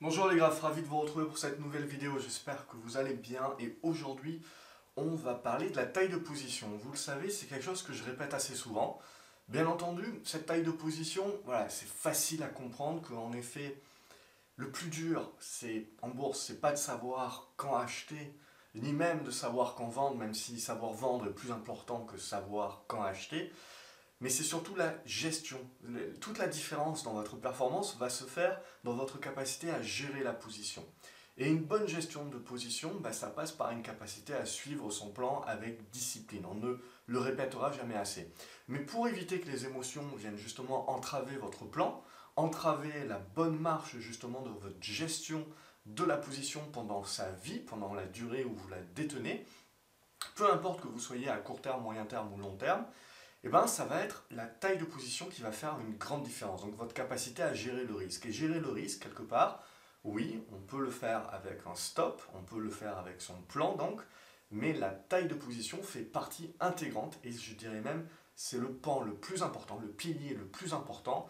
Bonjour les graphes, ravi de vous retrouver pour cette nouvelle vidéo, j'espère que vous allez bien et aujourd'hui on va parler de la taille de position. Vous le savez, c'est quelque chose que je répète assez souvent. Bien entendu, cette taille de position, voilà, c'est facile à comprendre qu'en effet, le plus dur c'est en bourse, c'est pas de savoir quand acheter, ni même de savoir quand vendre, même si savoir vendre est plus important que savoir quand acheter mais c'est surtout la gestion. Toute la différence dans votre performance va se faire dans votre capacité à gérer la position. Et une bonne gestion de position, bah, ça passe par une capacité à suivre son plan avec discipline. On ne le répétera jamais assez. Mais pour éviter que les émotions viennent justement entraver votre plan, entraver la bonne marche justement de votre gestion de la position pendant sa vie, pendant la durée où vous la détenez, peu importe que vous soyez à court terme, moyen terme ou long terme, eh ben, ça va être la taille de position qui va faire une grande différence. Donc votre capacité à gérer le risque. Et gérer le risque, quelque part, oui, on peut le faire avec un stop, on peut le faire avec son plan donc, mais la taille de position fait partie intégrante et je dirais même c'est le pan le plus important, le pilier le plus important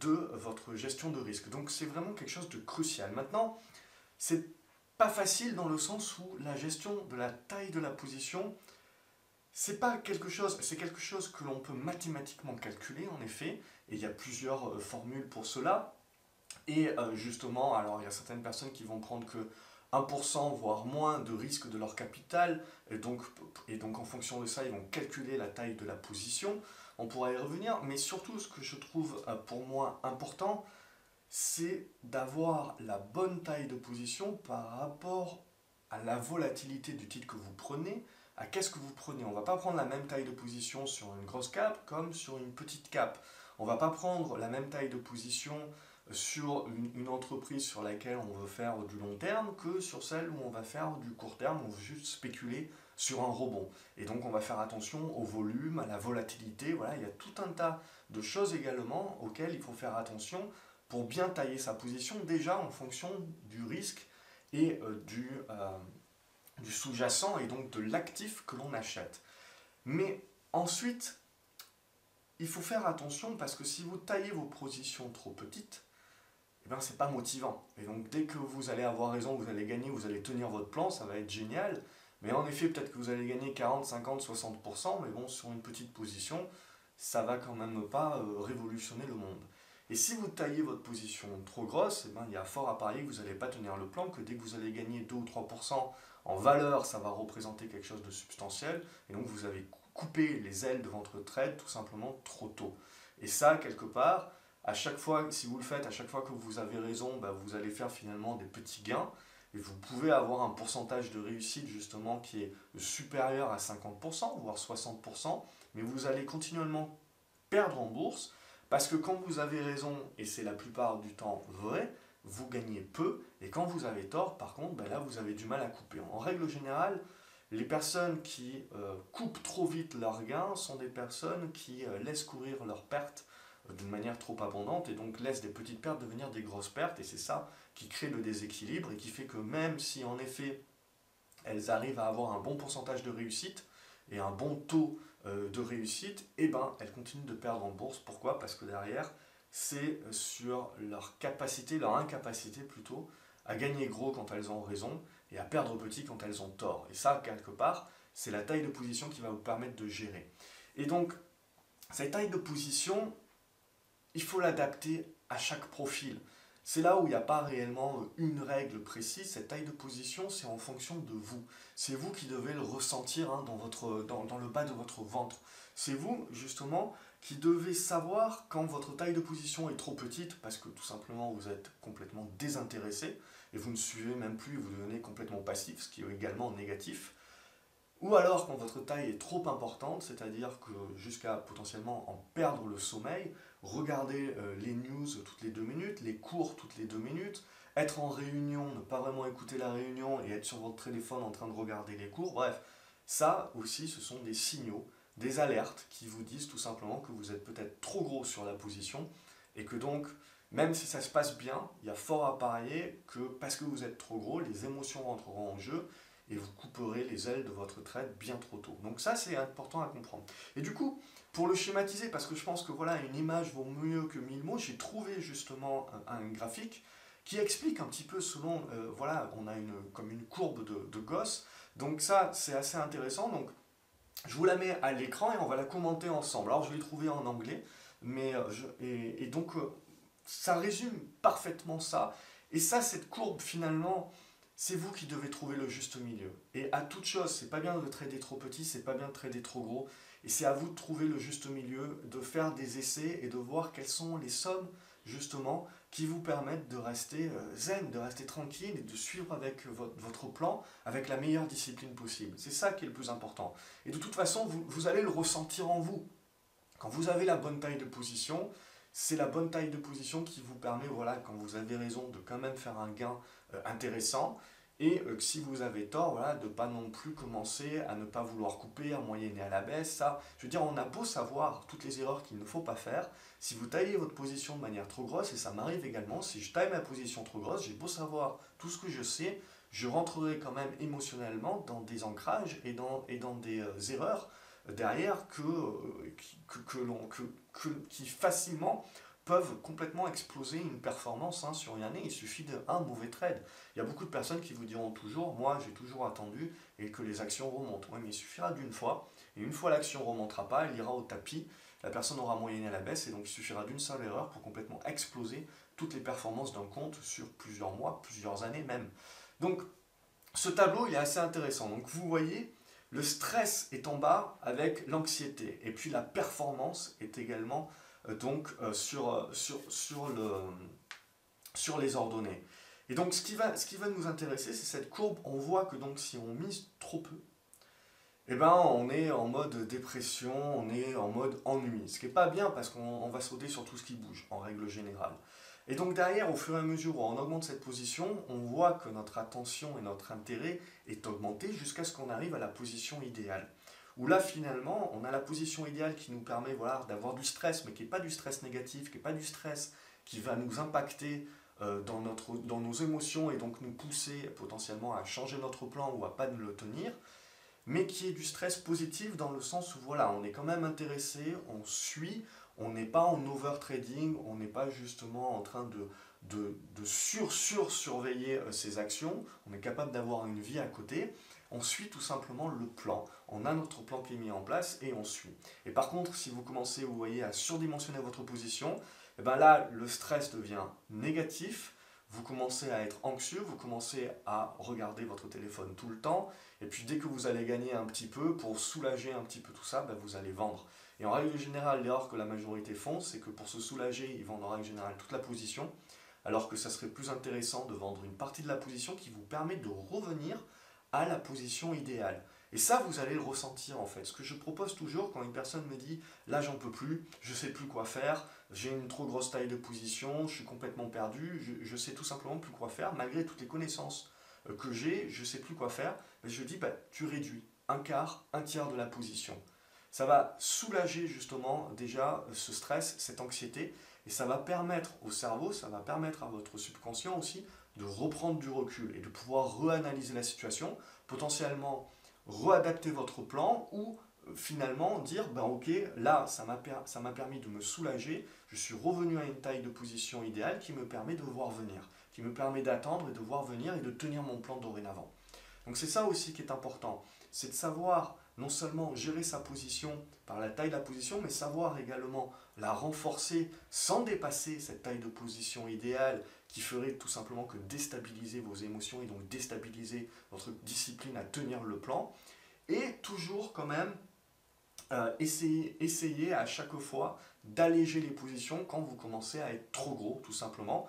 de votre gestion de risque. Donc c'est vraiment quelque chose de crucial. Maintenant, c'est pas facile dans le sens où la gestion de la taille de la position, c'est pas quelque chose, c'est quelque chose que l'on peut mathématiquement calculer en effet, et il y a plusieurs euh, formules pour cela. Et euh, justement, alors il y a certaines personnes qui vont prendre que 1% voire moins de risque de leur capital, et donc, et donc en fonction de ça, ils vont calculer la taille de la position. On pourra y revenir, mais surtout ce que je trouve euh, pour moi important, c'est d'avoir la bonne taille de position par rapport à la volatilité du titre que vous prenez, qu'est-ce que vous prenez. On va pas prendre la même taille de position sur une grosse cap comme sur une petite cap. On va pas prendre la même taille de position sur une, entreprise sur laquelle on veut faire du long terme que sur celle où on va faire du court terme, on veut juste spéculer sur un rebond. Et donc on va faire attention au volume, à la volatilité, voilà, il y a tout un tas de choses également auxquelles il faut faire attention pour bien tailler sa position déjà en fonction du risque et euh, du, euh, du sous-jacent et donc de l'actif que l'on achète. Mais ensuite, il faut faire attention parce que si vous taillez vos positions trop petites, eh ben c'est pas motivant. Et donc dès que vous allez avoir raison, vous allez gagner, vous allez tenir votre plan, ça va être génial. Mais en effet, peut-être que vous allez gagner 40, 50, 60%, mais bon, sur une petite position, ça va quand même pas euh, révolutionner le monde. Et si vous taillez votre position trop grosse, eh ben, il y a fort à parier que vous n'allez pas tenir le plan, que dès que vous allez gagner 2 ou 3% en valeur, ça va représenter quelque chose de substantiel, et donc vous avez coupé les ailes de votre trade tout simplement trop tôt. Et ça, quelque part, à chaque fois, si vous le faites, à chaque fois que vous avez raison, bah, vous allez faire finalement des petits gains, et vous pouvez avoir un pourcentage de réussite justement qui est supérieur à 50%, voire 60%, mais vous allez continuellement perdre en bourse, parce que quand vous avez raison, et c'est la plupart du temps vrai, vous gagnez peu, et quand vous avez tort, par contre, ben là, vous avez du mal à couper. En règle générale, les personnes qui euh, coupent trop vite leurs gains sont des personnes qui euh, laissent courir leurs pertes euh, d'une manière trop abondante, et donc laissent des petites pertes devenir des grosses pertes, et c'est ça qui crée le déséquilibre, et qui fait que même si en effet elles arrivent à avoir un bon pourcentage de réussite, et un bon taux de réussite, eh ben, elles continuent de perdre en bourse. Pourquoi? Parce que derrière, c'est sur leur capacité, leur incapacité plutôt, à gagner gros quand elles ont raison et à perdre petit quand elles ont tort. Et ça, quelque part, c'est la taille de position qui va vous permettre de gérer. Et donc, cette taille de position, il faut l'adapter à chaque profil. C'est là où il n'y a pas réellement une règle précise. Cette taille de position, c'est en fonction de vous. C'est vous qui devez le ressentir hein, dans, votre, dans, dans le bas de votre ventre. C'est vous, justement, qui devez savoir quand votre taille de position est trop petite, parce que tout simplement vous êtes complètement désintéressé, et vous ne suivez même plus, vous devenez complètement passif, ce qui est également négatif. Ou alors quand votre taille est trop importante, c'est-à-dire que jusqu'à potentiellement en perdre le sommeil, regarder euh, les news toutes les deux minutes, les cours toutes les deux minutes, être en réunion, ne pas vraiment écouter la réunion et être sur votre téléphone en train de regarder les cours, bref, ça aussi ce sont des signaux des alertes qui vous disent tout simplement que vous êtes peut-être trop gros sur la position et que donc, même si ça se passe bien, il y a fort à parier que parce que vous êtes trop gros, les émotions rentreront en jeu et vous couperez les ailes de votre trade bien trop tôt. Donc ça, c'est important à comprendre. Et du coup, pour le schématiser, parce que je pense que voilà, une image vaut mieux que mille mots, j'ai trouvé justement un, graphique qui explique un petit peu selon, euh, voilà, on a une, comme une courbe de, de gosse. Donc ça, c'est assez intéressant. Donc je vous la mets à l'écran et on va la commenter ensemble. Alors je l'ai trouvé en anglais, mais euh, je, et, donc euh, ça résume parfaitement ça. Et ça, cette courbe finalement, c'est vous qui devez trouver le juste milieu. Et à toute chose, c'est pas bien de trader trop petit, c'est pas bien de trader trop gros. Et c'est à vous de trouver le juste milieu, de faire des essais et de voir quelles sont les sommes, justement, qui vous permettent de rester euh, zen, de rester tranquille et de suivre avec votre, plan avec la meilleure discipline possible. C'est ça qui est le plus important. Et de toute façon, vous, vous allez le ressentir en vous. Quand vous avez la bonne taille de position, c'est la bonne taille de position qui vous permet, voilà, quand vous avez raison, de quand même faire un gain euh, intéressant. Et euh, si vous avez tort, voilà, de pas non plus commencer à ne pas vouloir couper, à moyenner à la baisse. Ça, je veux dire, on a beau savoir toutes les erreurs qu'il ne faut pas faire. Si vous taillez votre position de manière trop grosse, et ça m'arrive également, si je taille ma position trop grosse, j'ai beau savoir tout ce que je sais, je rentrerai quand même émotionnellement dans des ancrages et dans, et dans des euh, erreurs euh, derrière que, que, que, que, que, qui facilement peuvent complètement exploser une performance hein, sur une année. Il suffit d'un mauvais trade. Il y a beaucoup de personnes qui vous diront toujours, moi j'ai toujours attendu et que les actions remontent. Oui, mais il suffira d'une fois. Et une fois l'action ne remontera pas, elle ira au tapis. La personne aura moyenné à la baisse et donc il suffira d'une seule erreur pour complètement exploser toutes les performances d'un compte sur plusieurs mois, plusieurs années même. Donc ce tableau il est assez intéressant. Donc vous voyez, le stress est en bas avec l'anxiété. Et puis la performance est également donc euh, sur, euh, sur, sur, le, sur les ordonnées. Et donc ce qui va, ce qui va nous intéresser, c'est cette courbe. On voit que donc si on mise trop peu, eh ben, on est en mode dépression, on est en mode ennui. Ce qui n'est pas bien parce qu'on va sauter sur tout ce qui bouge, en règle générale. Et donc derrière, au fur et à mesure où on augmente cette position, on voit que notre attention et notre intérêt est augmenté jusqu'à ce qu'on arrive à la position idéale où là finalement on a la position idéale qui nous permet voilà, d'avoir du stress, mais qui n'est pas du stress négatif, qui n'est pas du stress qui va nous impacter euh, dans, notre, dans nos émotions et donc nous pousser potentiellement à changer notre plan ou à pas nous le tenir, mais qui est du stress positif dans le sens où voilà, on est quand même intéressé, on suit, on n'est pas en over-trading, on n'est pas justement en train de, de, de sur-sur-surveiller euh, ses actions, on est capable d'avoir une vie à côté, on suit tout simplement le plan. On a notre plan qui est mis en place et on suit. Et par contre, si vous commencez, vous voyez, à surdimensionner votre position, et eh ben là, le stress devient négatif, vous commencez à être anxieux, vous commencez à regarder votre téléphone tout le temps, et puis dès que vous allez gagner un petit peu, pour soulager un petit peu tout ça, ben vous allez vendre. Et en règle générale, l'erreur que la majorité font, c'est que pour se soulager, ils vendent en règle générale toute la position, alors que ça serait plus intéressant de vendre une partie de la position qui vous permet de revenir à la position idéale. Et ça, vous allez le ressentir en fait. Ce que je propose toujours quand une personne me dit là j'en peux plus, je sais plus quoi faire, j'ai une trop grosse taille de position, je suis complètement perdu, je, sais tout simplement plus quoi faire, malgré toutes les connaissances euh, que j'ai, je sais plus quoi faire, je dis bah, tu réduis un quart, un tiers de la position. Ça va soulager justement déjà ce stress, cette anxiété, et ça va permettre au cerveau, ça va permettre à votre subconscient aussi de reprendre du recul et de pouvoir reanalyser la situation, potentiellement réadapter votre plan ou euh, finalement dire ben ok là ça m'a permis de me soulager je suis revenu à une taille de position idéale qui me permet de voir venir qui me permet d'attendre et de voir venir et de tenir mon plan dorénavant. Donc c'est ça aussi qui est important c'est de savoir non seulement gérer sa position par la taille de la position mais savoir également la renforcer sans dépasser cette taille de position idéale qui ferait tout simplement que déstabiliser vos émotions et donc déstabiliser votre discipline à tenir le plan. Et toujours quand même euh, essayer, essayer à chaque fois d'alléger les positions quand vous commencez à être trop gros, tout simplement.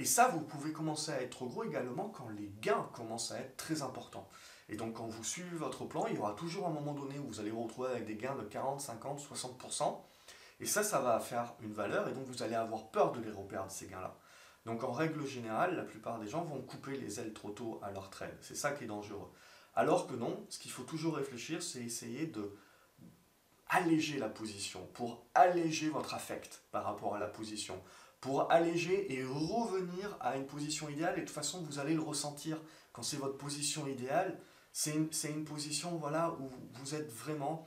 Et ça, vous pouvez commencer à être trop gros également quand les gains commencent à être très importants. Et donc quand vous suivez votre plan, il y aura toujours un moment donné où vous allez vous retrouver avec des gains de 40, 50, 60%. Et ça, ça va faire une valeur et donc vous allez avoir peur de les reperdre, ces gains-là. Donc en règle générale, la plupart des gens vont couper les ailes trop tôt à leur trade. C'est ça qui est dangereux. Alors que non, ce qu'il faut toujours réfléchir, c'est essayer de alléger la position, pour alléger votre affect par rapport à la position, pour alléger et revenir à une position idéale. Et de toute façon, vous allez le ressentir quand c'est votre position idéale. C'est une, une, position voilà, où vous êtes vraiment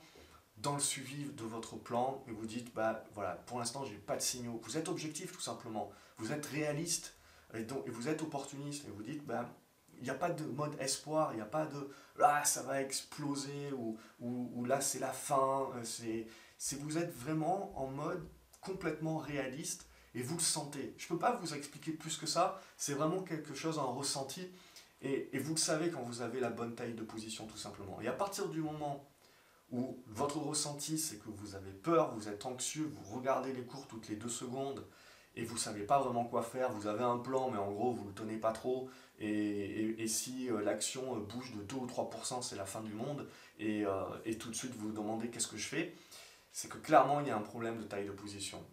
dans le suivi de votre plan et vous dites, bah voilà, pour l'instant, j'ai pas de signaux. Vous êtes objectif tout simplement. Vous êtes réaliste et, donc, vous êtes opportuniste et vous dites, ben, il n'y a pas de mode espoir, il n'y a pas de là ça va exploser ou, ou, là c'est la fin. C'est, vous êtes vraiment en mode complètement réaliste et vous le sentez. Je ne peux pas vous expliquer plus que ça, c'est vraiment quelque chose, en ressenti et, et, vous le savez quand vous avez la bonne taille de position tout simplement. Et à partir du moment où votre ressenti c'est que vous avez peur, vous êtes anxieux, vous regardez les cours toutes les deux secondes et vous ne savez pas vraiment quoi faire, vous avez un plan mais en gros vous ne le tenez pas trop et, et, si euh, l'action euh, bouge de 2 ou 3% c'est la fin du monde et, euh, et tout de suite vous vous demandez qu'est-ce que je fais, c'est que clairement il y a un problème de taille de position.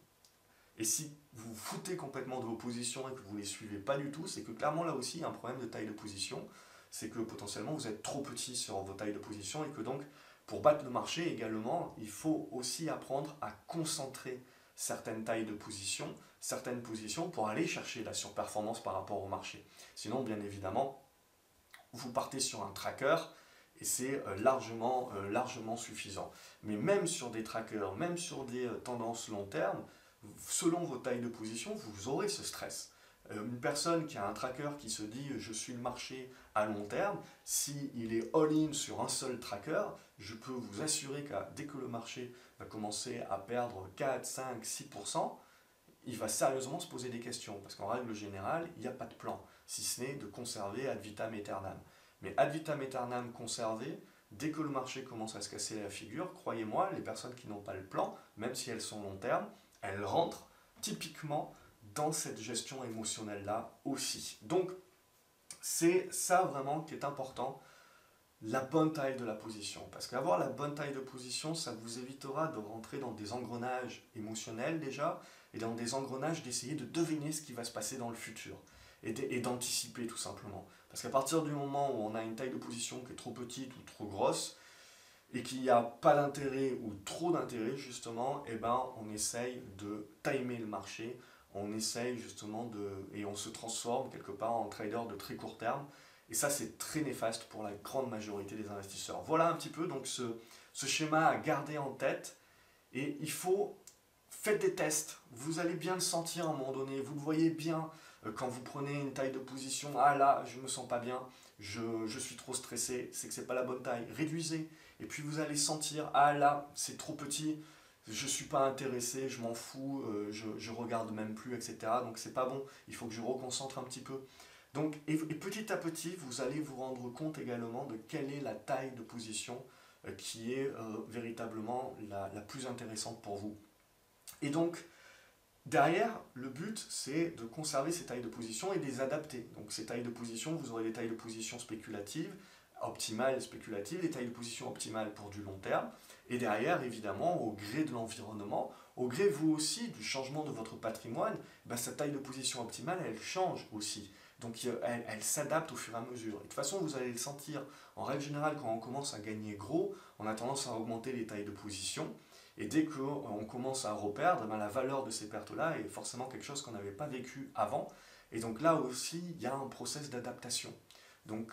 Et si vous vous foutez complètement de vos positions et que vous ne les suivez pas du tout, c'est que clairement là aussi il y a un problème de taille de position, c'est que potentiellement vous êtes trop petit sur vos tailles de position et que donc pour battre le marché également, il faut aussi apprendre à concentrer certaines tailles de position, certaines positions pour aller chercher la surperformance par rapport au marché. Sinon, bien évidemment, vous partez sur un tracker et c'est euh, largement, euh, largement suffisant. Mais même sur des trackers, même sur des euh, tendances long terme, selon vos tailles de position, vous aurez ce stress. Une personne qui a un tracker qui se dit je suis le marché à long terme, s'il il est all-in sur un seul tracker, je peux vous assurer que dès que le marché va commencer à perdre 4, 5, 6%, il va sérieusement se poser des questions. Parce qu'en règle générale, il n'y a pas de plan, si ce n'est de conserver ad vitam aeternam. Mais ad vitam aeternam conservé, dès que le marché commence à se casser la figure, croyez-moi, les personnes qui n'ont pas le plan, même si elles sont long terme, elles rentrent typiquement dans cette gestion émotionnelle-là aussi. Donc, c'est ça vraiment qui est important la bonne taille de la position. Parce qu'avoir la bonne taille de position, ça vous évitera de rentrer dans des engrenages émotionnels déjà, et dans des engrenages d'essayer de deviner ce qui va se passer dans le futur, et d'anticiper tout simplement. Parce qu'à partir du moment où on a une taille de position qui est trop petite ou trop grosse, et qu'il n'y a pas d'intérêt ou trop d'intérêt justement, eh ben, on essaye de timer le marché, on essaye justement de... et on se transforme quelque part en trader de très court terme, et ça, c'est très néfaste pour la grande majorité des investisseurs. Voilà un petit peu donc ce, schéma à garder en tête. Et il faut, faites des tests. Vous allez bien le sentir à un moment donné. Vous le voyez bien euh, quand vous prenez une taille de position. Ah là, je me sens pas bien. Je, suis trop stressé. C'est que c'est pas la bonne taille. Réduisez. Et puis vous allez sentir, ah là, c'est trop petit. Je suis pas intéressé, je m'en fous, euh, je, je regarde même plus, etc. Donc c'est pas bon. Il faut que je reconcentre un petit peu. Donc, et, petit à petit, vous allez vous rendre compte également de quelle est la taille de position euh, qui est euh, véritablement la, plus intéressante pour vous. Et donc, derrière, le but, c'est de conserver ces tailles de position et de les adapter. Donc, ces tailles de position, vous aurez des tailles de position spéculatives, optimales, spéculatives, des tailles de position optimales pour du long terme. Et derrière, évidemment, au gré de l'environnement, au gré vous aussi du changement de votre patrimoine, bah, cette taille de position optimale, elle change aussi. Donc elle, s'adapte au fur et à mesure. Et de toute façon, vous allez le sentir. En règle générale, quand on commence à gagner gros, on a tendance à augmenter les tailles de position. Et dès qu'on commence à reperdre, ben, la valeur de ces pertes-là est forcément quelque chose qu'on n'avait pas vécu avant. Et donc là aussi, il y a un process d'adaptation. Donc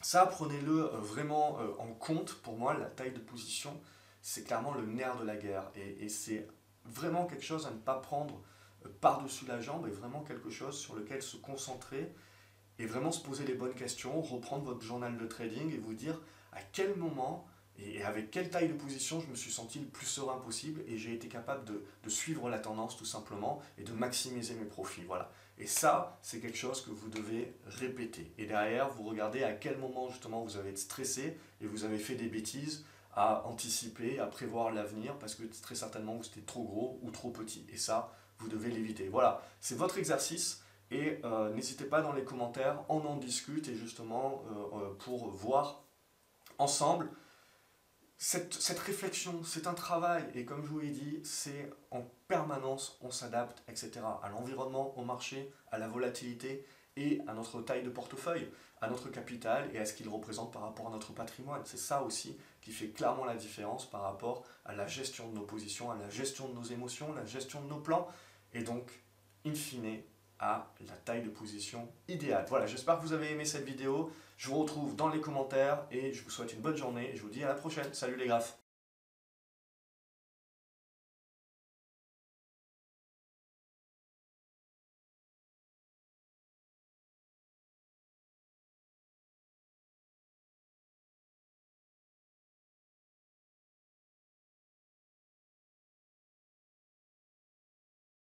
ça, prenez-le euh, vraiment euh, en compte. Pour moi, la taille de position, c'est clairement le nerf de la guerre. et c'est vraiment quelque chose à ne pas prendre par-dessus la jambe est vraiment quelque chose sur lequel se concentrer et vraiment se poser les bonnes questions, reprendre votre journal de trading et vous dire à quel moment et avec quelle taille de position je me suis senti le plus serein possible et j'ai été capable de, suivre la tendance tout simplement et de maximiser mes profits. Voilà. Et ça, c'est quelque chose que vous devez répéter. Et derrière, vous regardez à quel moment justement vous avez été stressé et vous avez fait des bêtises à anticiper, à prévoir l'avenir parce que très certainement vous étiez trop gros ou trop petit. Et ça, vous devez l'éviter. Voilà, c'est votre exercice et euh, n'hésitez pas dans les commentaires, on en discute et justement euh, euh, pour voir ensemble cette, cette réflexion, c'est un travail et comme je vous l'ai dit, c'est en permanence, on s'adapte, etc. à l'environnement, au marché, à la volatilité et à notre taille de portefeuille, à notre capital et à ce qu'il représente par rapport à notre patrimoine. C'est ça aussi qui fait clairement la différence par rapport à la gestion de nos positions, à la gestion de nos émotions, la gestion de nos plans et donc, in fine, à la taille de position idéale. Voilà, j'espère que vous avez aimé cette vidéo. Je vous retrouve dans les commentaires et je vous souhaite une bonne journée et je vous dis à la prochaine. Salut les graphes